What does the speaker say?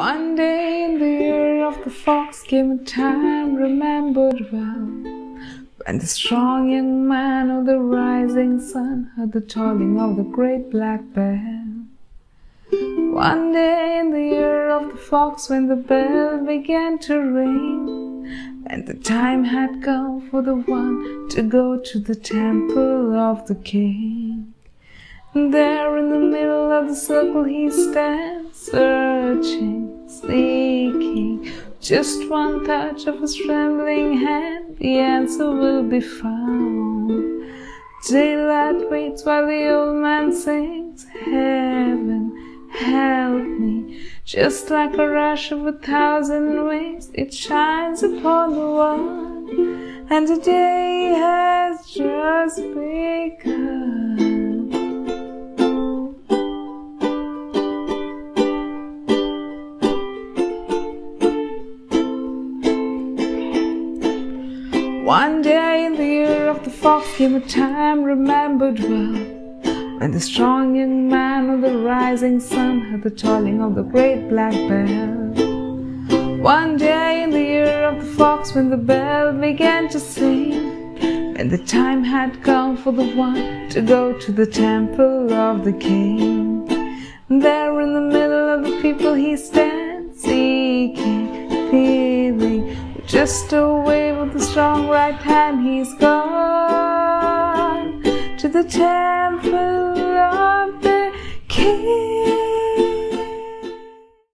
One day in the year of the fox came a time remembered well when the strong young man of the rising sun heard the tolling of the great black bell. One day in the year of the fox when the bell began to ring and the time had come for the one to go to the temple of the king. There in the middle of the circle he stands, searching. Just one touch of his trembling hand, the answer will be found. Daylight waits while the old man sings, Heaven, help me. Just like a rush of a thousand wings, it shines upon the one, and the day has just begun. One day in the year of the fox came a time remembered well when the strong young man of the rising sun heard the tolling of the great black bell. One day in the year of the fox when the bell began to sing and the time had come for the one to go to the temple of the king. There in the middle of the people he stands seeking, feeling just a strong right hand, he's gone to the temple of the king.